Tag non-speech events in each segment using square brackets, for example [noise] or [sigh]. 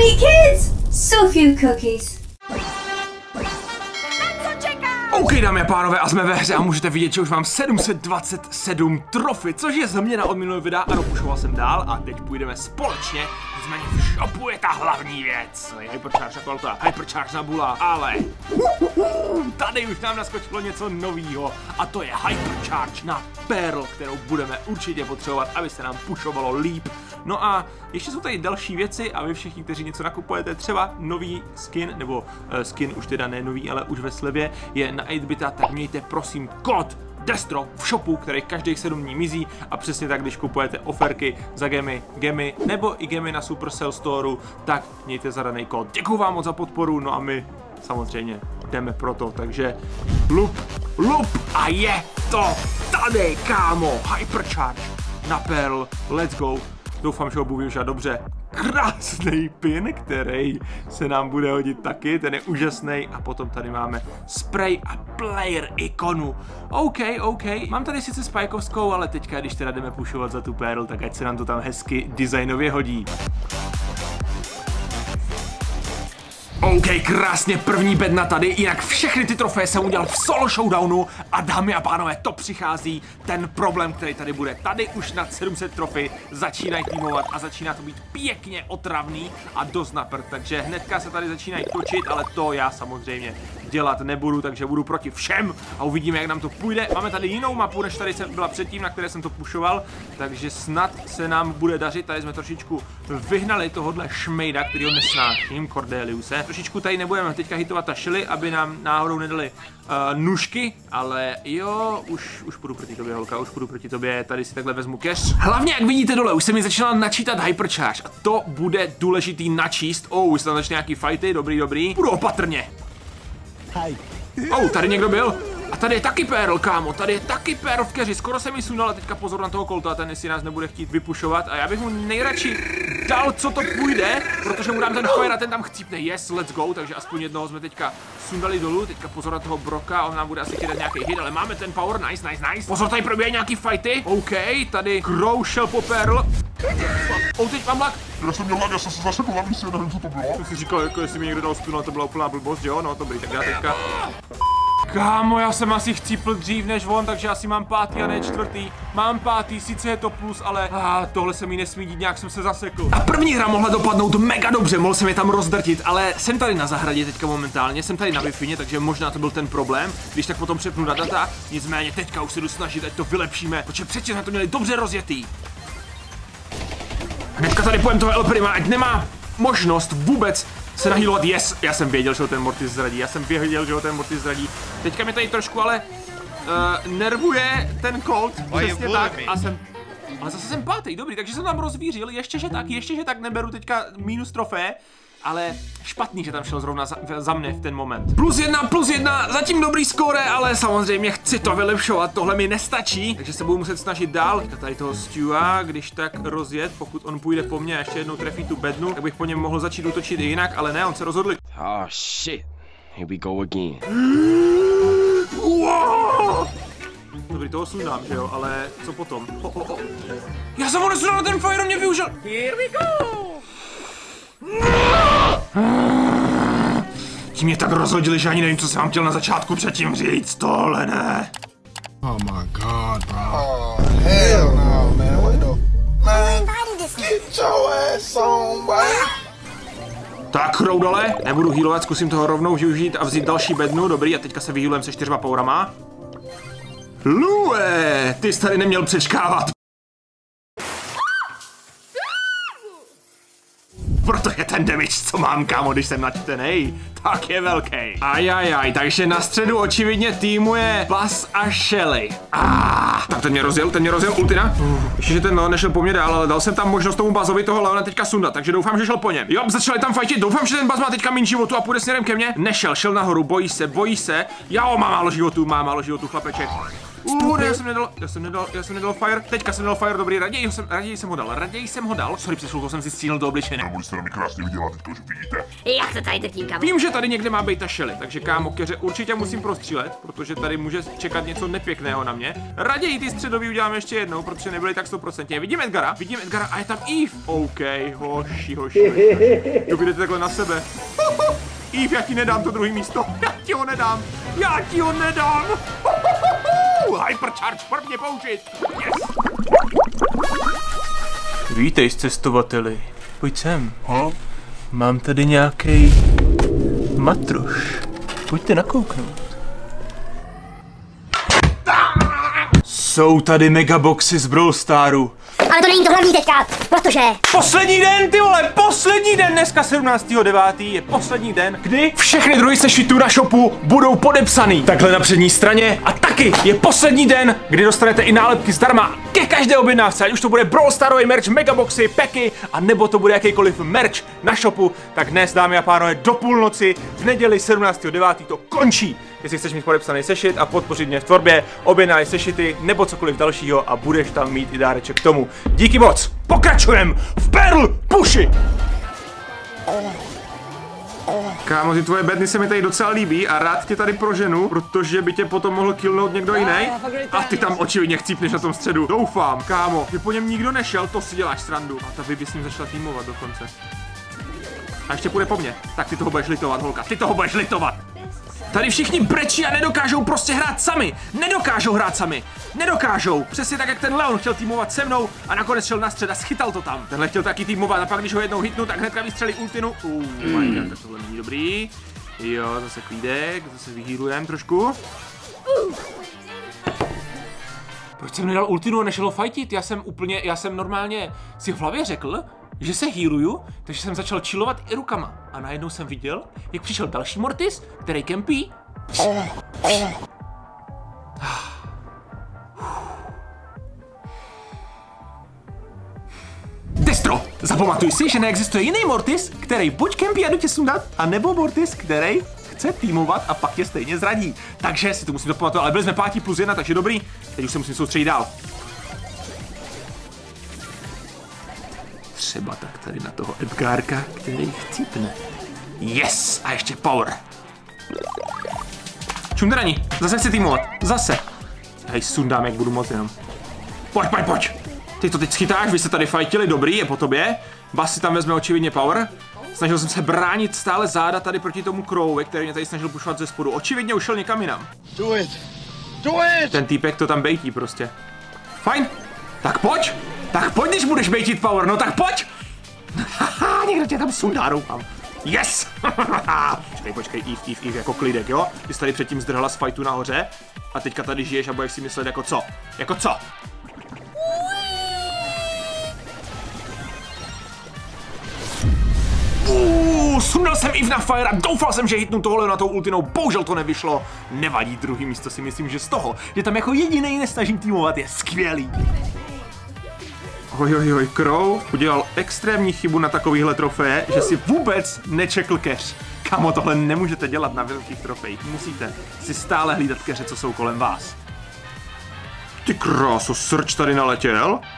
many kids, so few cookies. OK, dámy a pánové, a jsme ve hře a můžete vidět, že už mám 727 trofy, což je změna od minulého videa a dopušoval jsem dál a teď půjdeme společně, nicméně v shopu je ta hlavní věc. Hypercharge Aqualta, Hypercharge Nabula, ale tady už nám naskočilo něco novýho a to je Hypercharge na Pearl, kterou budeme určitě potřebovat, aby se nám pušovalo líp. No a ještě jsou tady další věci a vy všichni, kteří něco nakupujete, třeba nový skin, nebo uh, skin už teda ne nový, ale už ve slevě, je na 8bita, tak mějte prosím kód Destro v shopu, který každých 7 dní mizí a přesně tak, když kupujete oferky za gemy, gemy nebo i gemy na Supercell Storeu, tak mějte zadaný kód. Děkuji vám moc za podporu, no a my samozřejmě jdeme pro to, takže lup, lup a je to tady, kámo, Hypercharge na Pearl, let's go. Doufám, že ho budu dobře. Krásný pin, který se nám bude hodit taky, ten je úžasný. A potom tady máme spray a player ikonu. OK, OK. Mám tady sice spajkovskou, ale teďka, když teda jdeme pušovat za tu perl, tak ať se nám to tam hezky designově hodí. OK, krásně první bedna tady, jinak všechny ty trofeje jsem udělal v solo showdownu a dámy a pánové, to přichází ten problém, který tady bude. Tady už nad 700 trofy začínají týmovat a začíná to být pěkně otravný a dost naprt, takže hnedka se tady začínají točit, ale to já samozřejmě dělat nebudu, takže budu proti všem a uvidíme, jak nám to půjde. Máme tady jinou mapu, než tady jsem byla předtím, na které jsem to pušoval, takže snad se nám bude dařit. Tady jsme trošičku vyhnali tohohle šmejda, který ho nesnáším, Cordeliuse. Trošičku tady nebudeme teďka hitovat tašily, aby nám náhodou nedali uh, nůžky, ale jo, už, už půjdu proti tobě, holka, už půjdu proti tobě, tady si takhle vezmu keř. Hlavně, jak vidíte dole, už se mi začínala načítat Hypercharge a to bude důležitý načíst. Oh, už se tam začne nějaký fighty, dobrý, dobrý. Budu opatrně. Hej. Oh, tady někdo byl. A tady je taky Perl, kámo, tady je taky Perl v keři, skoro se mi sunul, ale teďka pozor na toho kolta, ten si nás nebude chtít vypušovat a já bych mu nejradši dal, co to půjde, protože mu dám ten fire a ten tam chcípne, yes, let's go, takže aspoň jednoho jsme teďka sundali dolů, teďka pozor na toho Broka, on nám bude asi chytat nějaký hit, ale máme ten power, nice, nice, nice. Pozor, tady probíhají nějaký fighty, OK, tady Crow šel po Perl. Oh, teď mám lak. Já jsem měl hlad, já jsem se zasekl na místě, nevím, co to bylo. Jsem si říkal, jako jestli mi někdo dal stun, ale to byla úplná blbost, jo, no dobrý, tak já teďka Kámo, já jsem asi chcípl dřív než on, takže asi mám pátý a ne čtvrtý. Mám pátý, sice je to plus, ale ah, tohle se mi nesmí dít, nějak jsem se zasekl. A první hra mohla dopadnout mega dobře, mohl jsem je tam rozdrtit, ale jsem tady na zahradě teďka momentálně, jsem tady na wi takže možná to byl ten problém, když tak potom přepnu na data. Nicméně teďka už se jdu snažit, ať to vylepšíme, protože předtím jsme to měli dobře rozjetý. Hnedka tady pojem toho El Prima, ať nemá možnost vůbec se nahýlovat, yes, já jsem věděl, že ho ten Mortis zradí, já jsem věděl, že ho ten Mortis zradí. Teďka mi tady trošku ale uh, nervuje ten Colt, přesně tak, a jsem, ale zase jsem pátý, dobrý, takže jsem tam rozvířil, ještě že tak, ještě že tak neberu teďka minus trofé, ale špatný, že tam šel zrovna za, za mne v ten moment. Plus jedna, plus jedna, zatím dobrý skóre, ale samozřejmě chci to vylepšovat, tohle mi nestačí, takže se budu muset snažit dál. Tady toho Stewa, když tak rozjet, pokud on půjde po mně a ještě jednou trefí tu bednu, tak bych po něm mohl začít útočit i jinak, ale ne, on se rozhodl. Oh shit. Here we go again. Wow! Dobrý, toho sundám, že jo, ale co potom? Oh, oh, oh. Já jsem ho nesundal na ten fire, mě využil! Here we go! Tím mě tak rozhodili, že ani nevím, co jsem vám chtěl na začátku předtím říct, tohle ne. Oh my god, bro. Oh, hell no, man. What the... Man, get your ass on, boy. Tak, roudole, nebudu healovat, zkusím toho rovnou využít a vzít další bednu, dobrý, a teďka se vyhealujem se čtyřma powerama. Lue, ty jsi tady neměl přečkávat. Protože ten damage, co mám, kámo, když jsem načtenej, tak je velký. Ajajaj, takže na středu očividně týmu je Bas a Shelly. Ah, tak ten mě rozjel, ten mě rozjel ultina. Uh, ještě, že ten Leon nešel po mně dál, ale dal jsem tam možnost tomu Bazovi toho Leona teďka sundat, takže doufám, že šel po něm. Jo, začali tam fajtit, doufám, že ten Baz má teďka méně životu a půjde směrem ke mně. Nešel, šel nahoru, bojí se, bojí se. Já mám málo životu, mám málo životu, chlapeček. Uh, ne, já jsem nedal, já jsem nedal, já jsem nedal fire, teďka jsem dal fire, dobrý, raději jsem, raději jsem ho dal, raději jsem ho dal. Sorry, přes chvilku jsem si střílel do obličeje. Můj jste mi krásně viděla, teď to už vidíte. Já to tady držím, kámo. Vím, že tady někde má být ta Shelly, takže kámo, keře určitě musím prostřílet, protože tady může čekat něco nepěkného na mě. Raději ty středový uděláme ještě jednou, protože nebyly tak 100%. Vidím Edgara, vidím Edgara a je tam Eve. OK, hoši, hoši. Jo, vidíte takhle na sebe. [laughs] Eve, já ti nedám to druhý místo. Já ti ho nedám. Já ti ho nedám. [laughs] Hypercharge, prvně použít. Yes. Vítej, cestovateli. Pojď sem. Huh? Mám tady nějaký matroš. Pojďte nakouknout. Jsou tady megaboxy z Brawl Staru. Ale to není to hlavní teďka, protože... Poslední den, ty vole, poslední den, dneska 17.9. je poslední den, kdy všechny druhy sešitů na shopu budou podepsaný. Takhle na přední straně a taky je poslední den, kdy dostanete i nálepky zdarma ke každé objednávce, ať už to bude Brawl Starový merch, megaboxy, peky, a nebo to bude jakýkoliv merch na shopu, tak dnes, dámy a pánové, do půlnoci v neděli 17.9. to končí. Jestli chceš mít podepsaný sešit a podpořit mě v tvorbě, objednaj sešity nebo cokoliv dalšího a budeš tam mít i dáreček k tomu. Díky moc, pokračujem v Pearl Puši! Kámo, ty tvoje bedny se mi tady docela líbí a rád tě tady proženu, protože by tě potom mohl killnout někdo jiný. A ty tam očividně chcípneš na tom středu. Doufám, kámo, že po něm nikdo nešel, to si děláš srandu. A ta by s ním začala týmovat dokonce. A ještě půjde po mně. Tak ty toho budeš litovat, holka, ty toho budeš litovat. Tady všichni brečí a nedokážou prostě hrát sami. Nedokážou hrát sami. Nedokážou. Přesně tak, jak ten Leon chtěl týmovat se mnou a nakonec šel na střed a schytal to tam. Tenhle chtěl taky týmovat a pak, když ho jednou hitnu, tak hnedka vystřelí ultinu. Uh, my god, tak tohle není dobrý. Jo, zase klídek, zase vyhýrujem trošku. Proč jsem nedal ultinu a nešel ho fightit? Já jsem úplně, já jsem normálně si v hlavě řekl, že se healuju, takže jsem začal chillovat i rukama. A najednou jsem viděl, jak přišel další Mortis, který kempí. Destro, zapamatuj si, že neexistuje jiný Mortis, který buď kempí a jdu tě sundat, anebo Mortis, který chce týmovat a pak tě stejně zradí. Takže si to musím zapamatovat, ale byli jsme pátí plus jedna, takže dobrý. Teď už se musím soustředit dál. Třeba tak tady na toho Edgárka, který chcípne. Yes! A ještě power. Čundrani, zase chci týmovat. Zase. Hej, sundám, jak budu moc jenom. Pojď, pojď, pojď. Ty to teď schytáš, vy jste tady fajtili, dobrý, je po tobě. Bas si tam vezme očividně power. Snažil jsem se bránit stále záda tady proti tomu Crowovi, který mě tady snažil pušovat ze spodu. Očividně ušel někam jinam. Do it! Do it! Ten týpek to tam bejtí prostě. Fajn. Tak pojď. Tak pojď, když budeš bejtit power, no tak pojď. Haha, někdo tě tam sundá, doufám. Yes! [laughs] počkej, počkej, Eve, Eve, Eve, jako klidek, jo? Ty jsi tady předtím zdrhla z fightu nahoře a teďka tady žiješ a budeš si myslet jako co? Jako co? Uuu, sundal jsem Eve na fire a doufal jsem, že hitnu tohle na tou ultinou, bohužel to nevyšlo. Nevadí, druhý místo si myslím, že z toho, že tam jako jediný nesnažím týmovat, je skvělý. Oj, oj, oj, Crow udělal extrémní chybu na takovýhle trofeje, že si vůbec nečekl keř. Kamo, tohle nemůžete dělat na velkých trofejích. Musíte si stále hlídat keře, co jsou kolem vás. Ty kráso, srč tady naletěl? [laughs]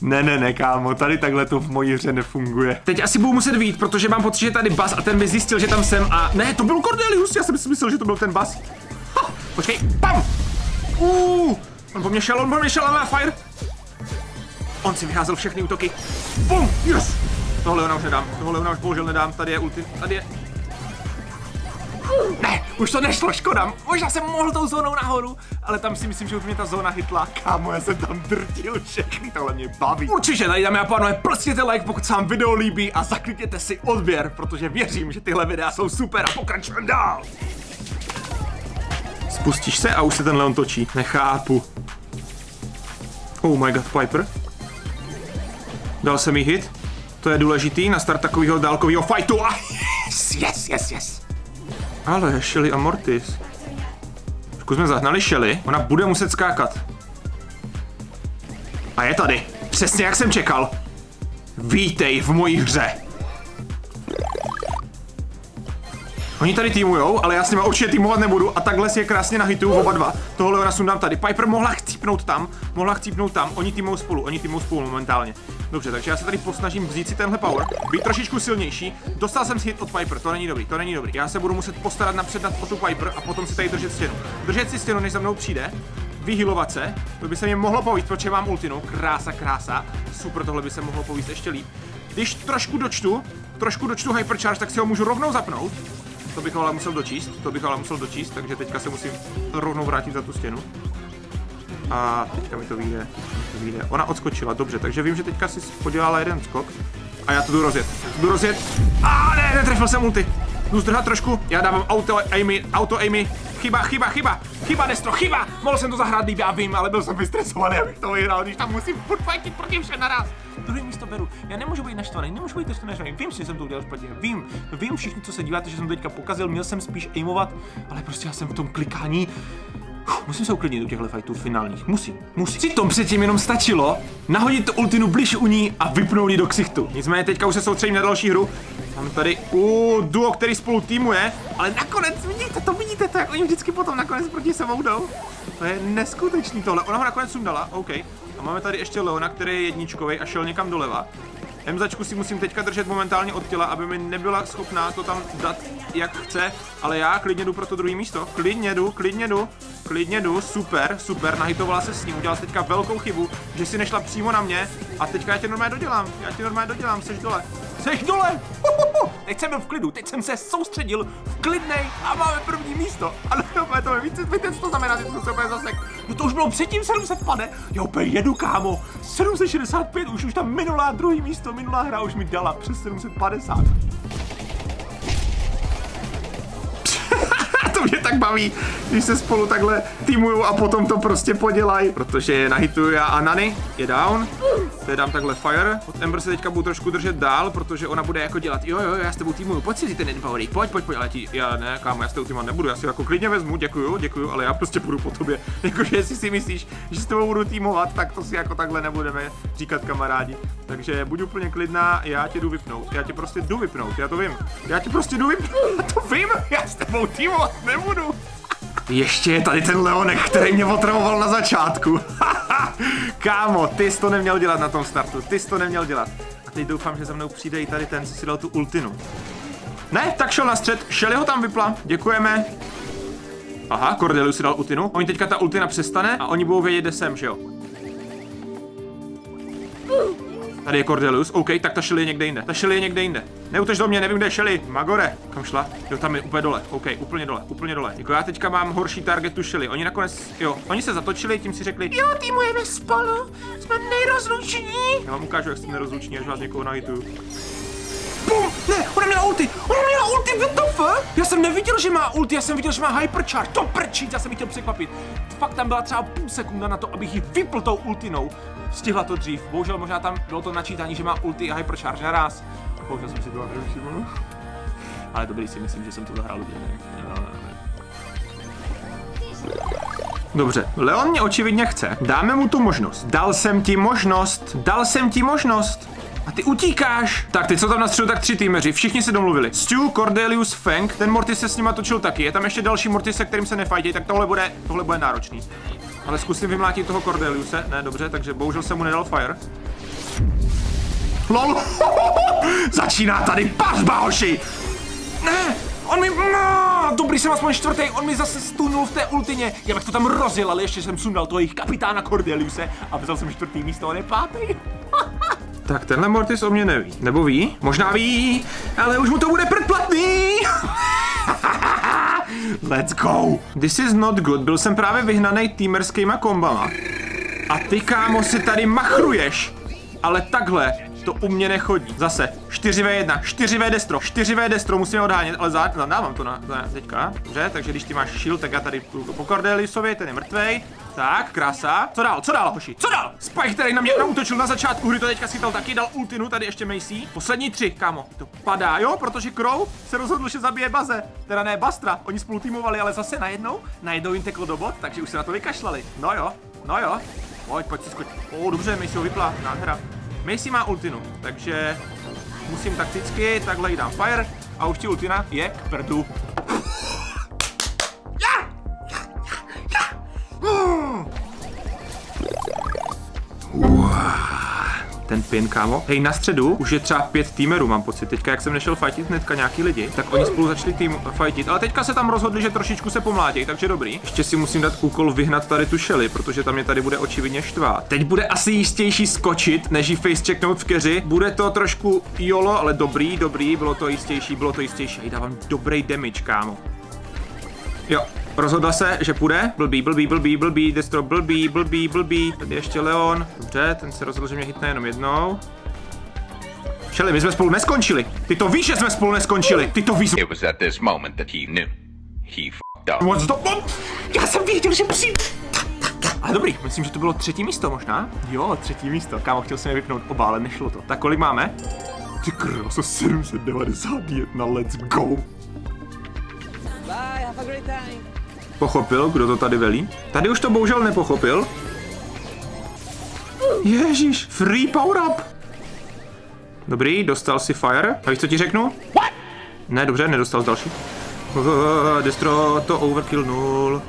Ne, ne, ne, kámo, tady takhle to v mojí hře nefunguje. Teď asi budu muset vít, protože mám pocit, že tady Bas a ten by zjistil, že tam jsem a... Ne, to byl Cordelius, já jsem si myslel, že to byl ten Bas. Počkej, pam! Uh, on po mě šel, on po mě šel a má fire. On si vyházel všechny útoky. Bum, yes! Tohle ona už nedám, tohle ona už bohužel nedám, tady je ulti, tady je... Ne, už to nešlo, škoda. Možná jsem mohl tou zónou nahoru, ale tam si myslím, že už mě ta zóna hitla. Kámo, já jsem tam drtil všechny, tohle mě baví. Určitě, tady dámy a pánové, plsněte like, pokud se vám video líbí a zaklikněte si odběr, protože věřím, že tyhle videa jsou super a pokračujeme dál. Spustíš se a už se ten Leon točí. Nechápu. Oh my god, Piper. Dal jsem jí hit. To je důležitý na start takového dálkového fightu. A yes, yes, yes, yes. Ale Shelly a Mortis. Zkusme zahnali Shelly. Ona bude muset skákat. A je tady. Přesně jak jsem čekal. Vítej v mojí hře. Oni tady týmujou, ale já s nimi určitě týmovat nebudu a takhle si je krásně nahituju oba dva. Tohle ona sundám tady. Piper mohla chcípnout tam, mohla chcípnout tam. Oni týmují spolu, oni týmují spolu momentálně. Dobře, takže já se tady posnažím vzít si tenhle power, být trošičku silnější. Dostal jsem si hit od Piper, to není dobrý, to není dobrý. Já se budu muset postarat napřed nad o tu Piper a potom si tady držet stěnu. Držet si stěnu, než za mnou přijde vyhylovat se, to by se mě mohlo povíst, protože mám ultinu, krása, krása, super, tohle by se mohlo povíst ještě líp. Když trošku dočtu, trošku dočtu Hypercharge, tak si ho můžu rovnou zapnout. To bych ale musel dočíst, to bych ale musel dočíst, takže teďka se musím rovnou vrátit za tu stěnu. A teďka mi to vyjde, to vyjde. Ona odskočila, dobře, takže vím, že teďka si podělala jeden skok. A já to jdu rozjet, jdu rozjet. A ne, netrefil jsem ulti. Jdu zdrhat trošku, já dávám auto aimy, auto aimy. Chyba, chyba, chyba, chyba, Destro, chyba! Mohl jsem to zahrát líp, já vím, ale byl jsem vystresovaný, abych to vyhrál, když tam musím furt fightit proti všem naraz. Druhý místo beru. Já nemůžu být naštvaný, nemůžu být naštvaný. Vím, že jsem to udělal špatně. Vím, vím všichni, co se díváte, že jsem to teďka pokazil. Měl jsem spíš aimovat, ale prostě já jsem v tom klikání musím se uklidnit u těchto fightů finálních. Musím, musím. Přitom předtím jenom stačilo nahodit ultinu blíž u ní a vypnout ji do ksichtu. Nicméně teďka už se soustředím na další hru. Mám tady u duo, který spolu týmuje, ale nakonec vidíte to, vidíte to, jak oni vždycky potom nakonec proti sebou jdou. To je neskutečný tohle. Ona ho nakonec sundala, OK. A máme tady ještě Leona, který je jedničkový a šel někam doleva. Mzačku si musím teďka držet momentálně od těla, aby mi nebyla schopná to tam dát jak chce, ale já klidně jdu pro to druhé místo. Klidně jdu, klidně jdu, klidně jdu, super, super, nahitovala se s ním, udělala teďka velkou chybu, že si nešla přímo na mě a teďka já tě normálně dodělám, já tě normálně dodělám, seš dole, seš dole, teď jsem byl v klidu, teď jsem se soustředil v klidnej a máme první místo, ale to, to je více, víte, co to znamená, že jsem se úplně zasek, no to už bylo předtím 700 pane, já úplně jedu kámo, 765, už už tam minulá druhý místo, minulá hra už mi dala přes 750. [laughs] to mě tak baví, když se spolu takhle týmují a potom to prostě podělají. Protože nahituju já a Nany, je down. Teď dám takhle fire. Od Ember se teďka budu trošku držet dál, protože ona bude jako dělat, jo jo, já s tebou týmuju, pojď si ten powerík, pojď, pojď, pojď, ale ti, já ne, kámo, já s tebou týmovat nebudu, já si jako klidně vezmu, děkuju, děkuju, ale já prostě půjdu po tobě. [laughs] Jakože jestli si myslíš, že s tebou budu týmovat, tak to si jako takhle nebudeme říkat kamarádi. Takže buď úplně klidná, já tě jdu vypnout, já tě prostě jdu vypnout, já to vím. Já tě prostě jdu vypnout, [laughs] já to vím, já s tebou týmovat nebudu. Ještě je tady ten Leonek, který mě otravoval na začátku. [laughs] Kámo, ty jsi to neměl dělat na tom startu, ty jsi to neměl dělat. A teď doufám, že za mnou přijde i tady ten, co si dal tu ultinu. Ne, tak šel na střed, Shelly ho tam vypla, děkujeme. Aha, Cordelius si dal ultinu. Oni teďka ta ultina přestane a oni budou vědět, kde jsem, že jo? Tady je Cordelius, OK, tak ta Shelly je někde jinde. Ta Shelly je někde jinde. Neutež do mě, nevím, kde je Shelly. Magore, kam šla? Jo, tam je úplně dole, OK, úplně dole, úplně dole. Jako já teďka mám horší target tu Shelly. Oni nakonec, jo, oni se zatočili, tím si řekli, jo, týmujeme spolu, jsme nejrozluční. Já vám ukážu, jak jste nerozluční, až vás někoho nahituju. Bum! Ne, ona měla ulti! Ona měla ulti, what the fuck? Já jsem neviděl, že má ulti, já jsem viděl, že má hypercharge. To prčít, já jsem chtěl překvapit. Fakt tam byla třeba půl sekunda na to, abych ji vypl tou ultinou. Stihla to dřív. Bohužel možná tam bylo to načítání, že má ulti a hypercharge naraz. Bohužel jsem si to nevšiml. Ale dobrý si myslím, že jsem to zahrál dobře. Dobře, Leon mě očividně chce. Dáme mu tu možnost. Dal jsem ti možnost. Dal jsem ti možnost. A ty utíkáš! Tak, teď jsou tam na středu tak tři týmeři, všichni se domluvili. Stu, Cordelius, Fang, ten Mortis se s nima točil taky. Je tam ještě další Mortis, se kterým se nefajtějí, tak tohle bude, tohle bude náročný. Ale zkusím vymlátit toho Cordeliuse, ne, dobře, takže bohužel jsem mu nedal fire. LOL! [laughs] Začíná tady pařba, hoši! Ne! On mi... No, dobrý jsem aspoň čtvrtý, on mi zase stunul v té ultině. Já bych to tam rozjel, ale ještě jsem sundal toho jejich kapitána Cordeliuse a vzal jsem čtvrtý místo, on je pátý. [laughs] Tak tenhle Mortis o mě neví. Nebo ví? Možná ví, ale už mu to bude predplatný. [laughs] Let's go. This is not good. Byl jsem právě vyhnaný týmerskýma kombama. A ty kámo si tady machruješ. Ale takhle to u mě nechodí. Zase 4v1, 4v destro, 4v destro musíme odhánět, ale zadávám to na, na teďka. Dobře, takže když ty máš shield, tak já tady půjdu po Cordeliusovi, ten je mrtvej. Tak, krása. Co dál, co dál, hoši? Co dál? Spike, který na mě nautočil na začátku hry, to teďka schytal taky, dal ultinu, tady ještě Macy. Poslední tři, kámo. To padá, jo, protože Crow se rozhodl, že zabije Baze. Teda ne Bastra, oni spolu týmovali, ale zase najednou, najednou jim tekl do bot, takže už se na to vykašlali. No jo, no jo. Pojď, pojď si skoč. O, dobře, Macy ho vypla, nádhera. Macy má ultinu, takže musím takticky, takhle jí dám fire a už ti ultina je k prdu. Ten pin, kámo. Hej, na středu už je třeba pět týmerů, mám pocit. Teďka, jak jsem nešel fightit hnedka nějaký lidi, tak oni spolu začali tým fightit. Ale teďka se tam rozhodli, že trošičku se pomládějí, takže dobrý. Ještě si musím dát úkol vyhnat tady tu šeli, protože tam mě tady bude očividně štvát. Teď bude asi jistější skočit, než ji face checknout v keři. Bude to trošku jolo, ale dobrý, dobrý, bylo to jistější, bylo to jistější. Ej, dávám dobrý damage, kámo. Jo, rozhodla se, že půjde. Blbý, blbý, blbý, blbý, destro, blbý, blbý, blbý. Tady ještě Leon. Dobře, ten se rozhodl, že mě hitne jenom jednou. Šeli, my jsme spolu neskončili. Ty to víš, že jsme spolu neskončili. Ty to víš. It was at this moment that he knew. He f***ed up. What's the... Já jsem věděl, že přijde. Ale dobrý, myslím, že to bylo třetí místo možná. Jo, třetí místo. Kámo, chtěl jsem je vypnout oba, ale nešlo to. Tak kolik máme? Ty kráso, 791, let's go. Pochopil, kdo to tady velí? Tady už to bohužel nepochopil. Ježíš, free power up. Dobrý, dostal si fire. A víš, co ti řeknu? Ne, dobře, nedostal z další. Uh, Destro to overkill nul.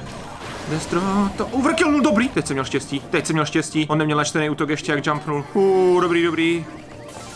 Destro to overkill nul, dobrý. Teď jsem měl štěstí, teď jsem měl štěstí. On neměl načtený útok ještě jak jumpnul. Uh, dobrý, dobrý.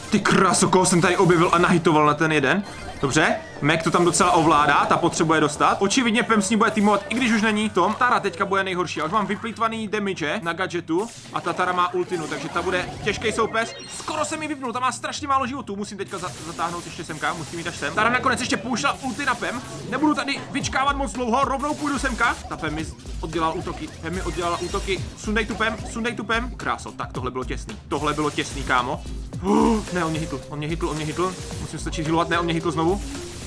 Ty kráso, jsem tady objevil a nahitoval na ten jeden. Dobře, Mac to tam docela ovládá, ta potřebuje dostat. Očividně Pem s ní bude týmovat, i když už není Tom. Tara teďka bude nejhorší. Už mám vyplýtvaný damage na gadgetu a ta Tara má ultinu, takže ta bude těžký soupeř. Skoro se mi vypnul, ta má strašně málo životů. Musím teďka za zatáhnout ještě semka, musím jít až sem. Tara nakonec ještě poušla ulti na Pem. Nebudu tady vyčkávat moc dlouho, rovnou půjdu semka. Ta Pem mi oddělal útoky, Pem mi oddělala útoky. Sundej tu Pem, sundej tu Pem. Kráso, tak tohle bylo těsný. Tohle bylo těsný, kámo. Uh, [gasps] ne, on mě hitl, on mě hitl, on mě hitl. Musím stačit hilovat, ne, on mě hitl znovu.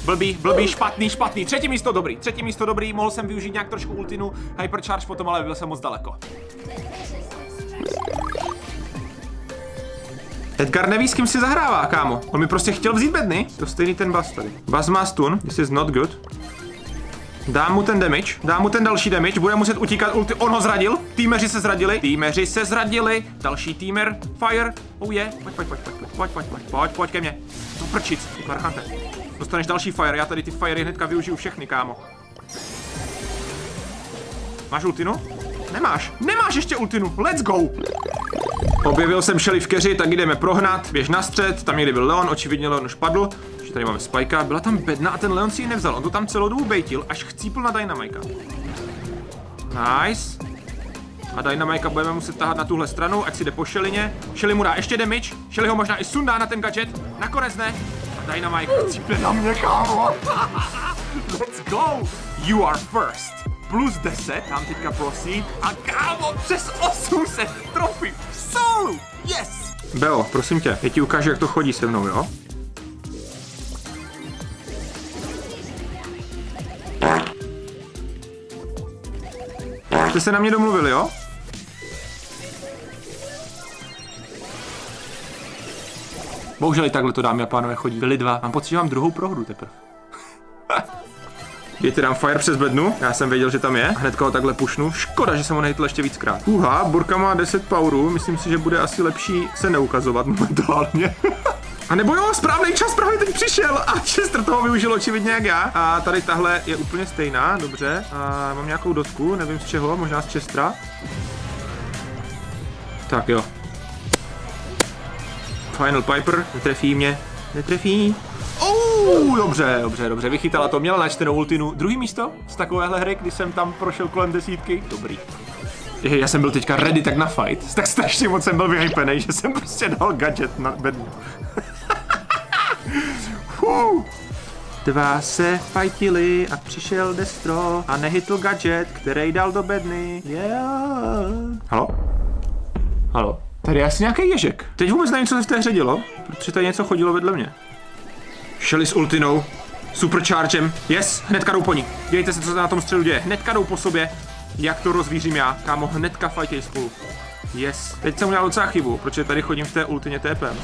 Blbý, blbý, špatný, špatný. Třetí místo dobrý, třetí místo dobrý. Mohl jsem využít nějak trošku ultinu, hypercharge potom, ale byl jsem moc daleko. Edgar neví, s kým si zahrává, kámo. On mi prostě chtěl vzít bedny. To stejný ten Bas tady. Bas má stun, this is not good. Dám mu ten damage, dám mu ten další damage, bude muset utíkat ulti, on ho zradil, týmeři se zradili, týmeři se zradili, další týmer, fire, oh je, pojď, pojď, pojď, pojď, pojď, pojď, pojď, pojď, pojď ke mně, to prčic, ty kvarchante. Dostaneš další fire, já tady ty fire hnedka využiju všechny, kámo. Máš ultinu? Nemáš, nemáš ještě ultinu, let's go! Objevil jsem Shelly v keři, tak jdeme prohnat, běž na střed, tam někdy byl Leon, očividně Leon už padl. Ještě tady máme Spikea, byla tam bedna a ten Leon si ji nevzal, on to tam celou dobu bejtil, až chcípl na Dynamika. Nice. A Dynamika budeme muset tahat na tuhle stranu, ať si jde po Shellyně. Shelly mu dá ještě damage, Shelly ho možná i sundá na ten gadget, nakonec ne. A Dynamike chcípne na mě, kámo. [laughs] Let's go, you are first plus 10, tam teďka prosím. A kámo, přes 800 trofy v solu! Yes! Beo, prosím tě, já ti ukážu, jak to chodí se mnou, jo? Jste se na mě domluvili, jo? Bohužel i takhle to dámy a pánové chodí. Byli dva. Mám pocit, že mám druhou prohru teprve. [laughs] Je dám fire přes bednu, já jsem věděl, že tam je. Hnedka ho takhle pušnu. Škoda, že jsem ho nejtl ještě víckrát. Uha, Burka má 10 powerů, myslím si, že bude asi lepší se neukazovat [laughs] momentálně. [laughs] A nebo jo, správný čas právě teď přišel a Chester toho využil očividně jak já. A tady tahle je úplně stejná, dobře. A mám nějakou dotku, nevím z čeho, možná z Chestera. Tak jo. Final Piper, netrefí mě, netrefí. Oh, dobře, dobře, dobře, vychytala to, měla načtenou ultinu. Druhý místo z takovéhle hry, kdy jsem tam prošel kolem desítky. Dobrý. Já jsem byl teďka ready tak na fight. Tak strašně moc jsem byl vyhypený, že jsem prostě dal gadget na bednu. [laughs] Dva se fajtili a přišel Destro a nehytl gadget, který dal do bedny. Yeah. Halo? Halo? Tady je asi nějaký ježek. Teď vůbec nevím, co se v té hře dělo, protože tady něco chodilo vedle mě. Šeli s ultinou, superchargem, yes, hnedka jdou po ní. Dějte se, co se na tom středu děje, hnedka jdou po sobě. Jak to rozvířím já, kámo, hnedka fajtěj spolu. Yes, teď jsem udělal docela chybu, protože tady chodím v té ultině TPM.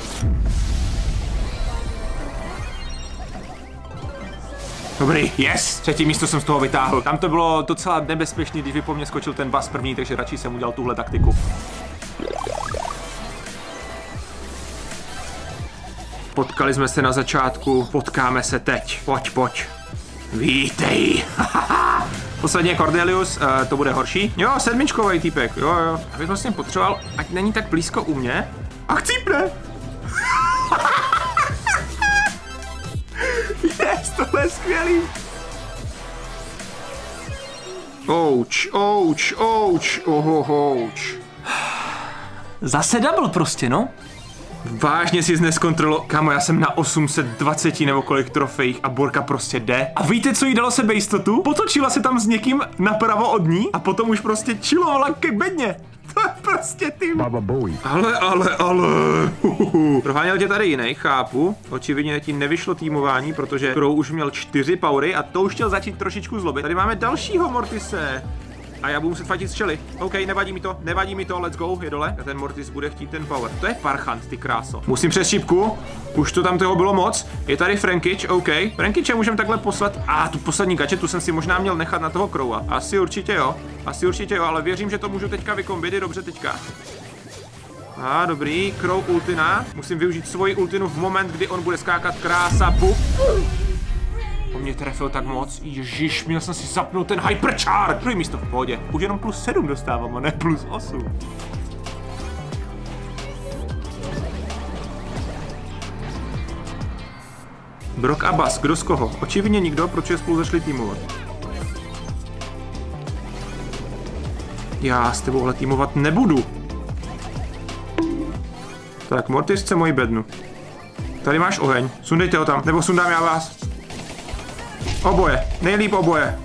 Dobrý, yes! Třetí místo jsem z toho vytáhl. Tam to bylo docela nebezpečný, když by po mně skočil ten bas první, takže radši jsem udělal tuhle taktiku. Potkali jsme se na začátku, potkáme se teď. Pojď, pojď. Vítej. [laughs] Posledně Cordelius, uh, to bude horší. Jo, sedmičkový týpek, jo, jo. Já bych vlastně potřeboval, ať není tak blízko u mě. A chcípne! [laughs] yes, tohle je skvělý! Ouch, ouch, ouch, oho, ouch. Zase double prostě, no. Vážně si neskontrolo. Kámo, já jsem na 820 nebo kolik trofejích a Borka prostě jde. A víte, co jí dalo sebe jistotu? Potočila se tam s někým napravo od ní a potom už prostě čilovala ke bedně. [laughs] To je prostě ty. Baba Bowie. Ale, ale, ale. Proháněl tě tady jiný, chápu. Očividně ti nevyšlo týmování, protože Crow už měl čtyři powery a to už chtěl začít trošičku zlobit. Tady máme dalšího Mortise. A já budu muset fatit střely. OK, nevadí mi to, nevadí mi to, let's go, je dole. A ten Mortis bude chtít ten power. To je parchant, ty kráso. Musím přes šipku, už to tam toho bylo moc. Je tady Frankič, OK. Frankiče můžeme takhle poslat. A ah, tu poslední gadget, tu jsem si možná měl nechat na toho Crowa. Asi určitě jo, asi určitě jo, ale věřím, že to můžu teďka vykombit, je dobře teďka. A ah, dobrý, Crow ultina. Musím využít svoji ultinu v moment, kdy on bude skákat krása, bup. On mě trefil tak moc, ježiš, měl jsem si zapnout ten hyperchar. Druhý místo v pohodě. Už jenom plus 7 dostávám a ne plus 8. Brock a Bas, kdo z koho? Očividně nikdo, protože spolu zašli týmovat. Já s tebouhle týmovat nebudu. Tak, Mortis chce moji bednu. Tady máš oheň, sundejte ho tam, nebo sundám já vás. Oboje, nejlíp oboje.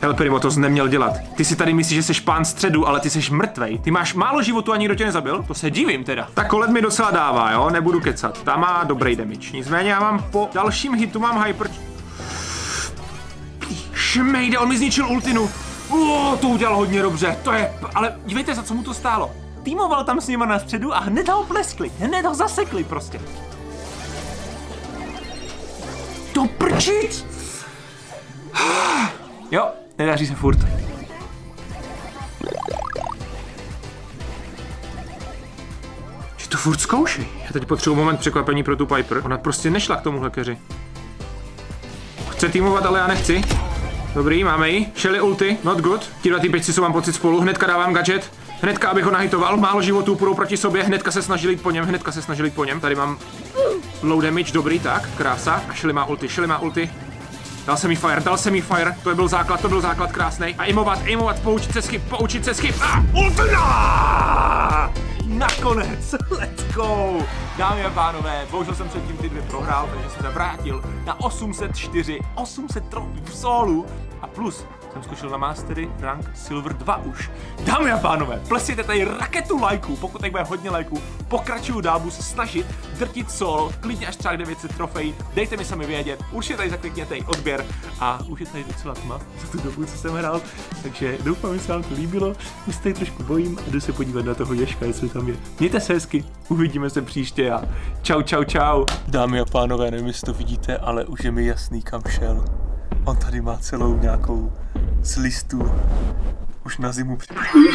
El Primo to jsi neměl dělat. Ty si tady myslíš, že jsi pán středu, ale ty jsi mrtvej. Ty máš málo životu a nikdo tě nezabil? To se divím teda. Tak kolet mi docela dává, jo, nebudu kecat. Ta má dobrý damage. Nicméně já mám po dalším hitu mám hyper... Šmejde, on mi zničil ultinu. O, to udělal hodně dobře, to je... Ale dívejte, za co mu to stálo. Týmoval tam s nima na středu a hned ho pleskli, hned ho zasekli prostě. To prčit! Jo, nedaří se furt. Že to furt zkouší. Já teď potřebuji moment překvapení pro tu Piper. Ona prostě nešla k tomu keři. Chce týmovat, ale já nechci. Dobrý, máme ji. Shelly ulti, not good. Ti dva týpečci jsou mám pocit spolu. Hnedka dávám gadget. Hnedka, abych ho nahitoval. Málo životů půjdou proti sobě. Hnedka se snažili jít po něm. Hnedka se snažili jít po něm. Tady mám low damage, dobrý, tak. Krása. A Shelly má ulti, Shelly má ulti. Dal jsem jí fire, dal jsem jí fire, to byl základ, to byl základ krásný. A imovat, imovat, poučit se schyb, poučit se schyb. A ultina! Nakonec, let's go! Dámy a pánové, bohužel jsem předtím ty dvě prohrál, takže jsem se vrátil na 804, 800 trofí v solu a plus jsem zkoušel na Mastery rank Silver 2 už. Dámy a pánové, plesněte tady raketu lajků, pokud tady bude hodně lajků, pokračuju dál, budu se snažit drtit sol, klidně až třeba 900 trofejí, dejte mi sami vědět, určitě tady zaklikněte i odběr a už je tady docela tma za tu dobu, co jsem hrál, takže doufám, že se vám to líbilo, už se tady trošku bojím a jdu se podívat na toho Ježka, jestli tam je. Mějte se hezky, uvidíme se příště a čau, čau, čau. Dámy a pánové, nevím, jestli to vidíte, ale už je mi jasný, kam šel. On tady má celou nějakou z listů už na zimu připravenou.